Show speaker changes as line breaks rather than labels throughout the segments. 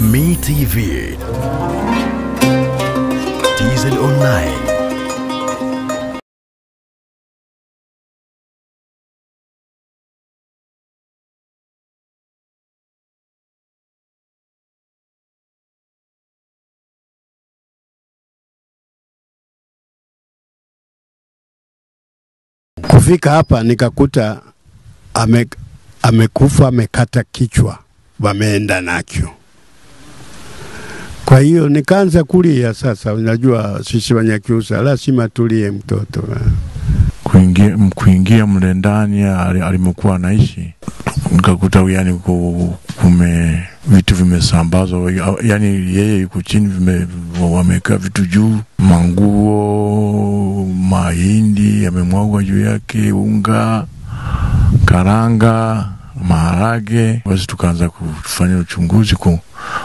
Me Diesel Online.
Kufika hapa nikakuta ame, amekufa amekata kichwa, wameenda nacho. Hiyo nikaanza kulia sasa. Unajua sisi Wanyakyusa lazima tulie mtoto.
Kuingia, kuingia mle ndani ali- alimokuwa anaishi? Nikakuta yani ku- kume vitu vimesambazwa, yani yeye yuko chini, wameweka vitu juu, manguo, mahindi yamemwagwa juu yake, unga, karanga, maharage. Basi tukaanza kufanya uchunguzi ku,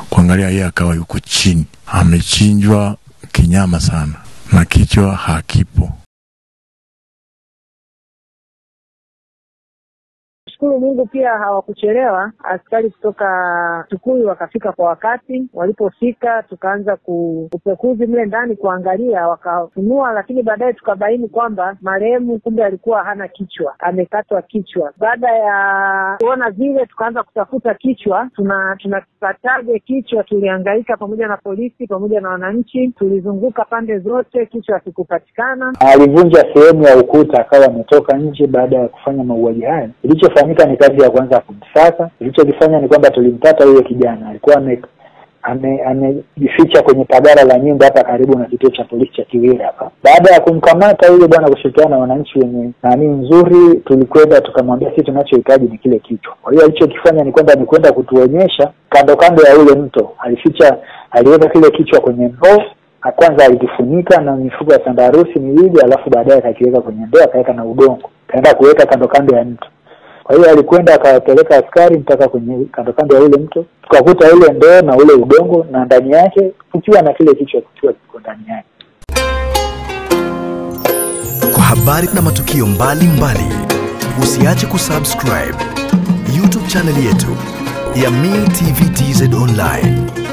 kuangalia, yeye akawa yuko chini, amechinjwa kinyama sana na kichwa hakipo.
Shukuru Mungu pia hawakuchelewa. Askari kutoka Tukuyu wakafika kwa wakati. Walipofika tukaanza ku- upekuzi mle ndani kuangalia, wakafunua, lakini baadaye tukabaini kwamba marehemu kumbe alikuwa hana kichwa, amekatwa kichwa. Baada ya kuona vile, tukaanza kutafuta kichwa, tuna tunakipataje kichwa. tuliangaika pamoja na polisi pamoja na wananchi, tulizunguka pande zote, kichwa hakikupatikana.
alivunja sehemu ya ukuta akawa ametoka nje baada ya kufanya mauaji haya. Ni kazi ya kwanza kumsaka. Tulichokifanya ni kwamba tulimpata huyo kijana, alikuwa amejificha ame- kwenye pagara la nyumba hapa karibu na kituo cha polisi cha Kiwira hapa. Baada ya kumkamata yule bwana, kushirikiana na wananchi wenye nani nzuri, tulikwenda tukamwambia sisi tunachohitaji ni kile kichwa. Kwa hiyo alichokifanya ni kwamba ni kwenda kutuonyesha kando kando ya ule mto, alificha, aliweka kile kichwa kwenye ndoo kwanza alikifunika na mifuko ya sandarusi miwili, alafu baadaye akakiweka kwenye ndoo akaweka na udongo, kaenda kuweka kando kando ya mto. Kwa hiyo alikwenda akawapeleka askari mpaka kwenye kando kando ya ule mto, tukakuta ule ndoo na ule udongo, na ndani yake kukiwa na kile kichwa kikiwa kiko ndani yake.
Kwa habari na matukio mbalimbali mbali, usiache kusubscribe YouTube chaneli yetu ya Me TV TZ Online.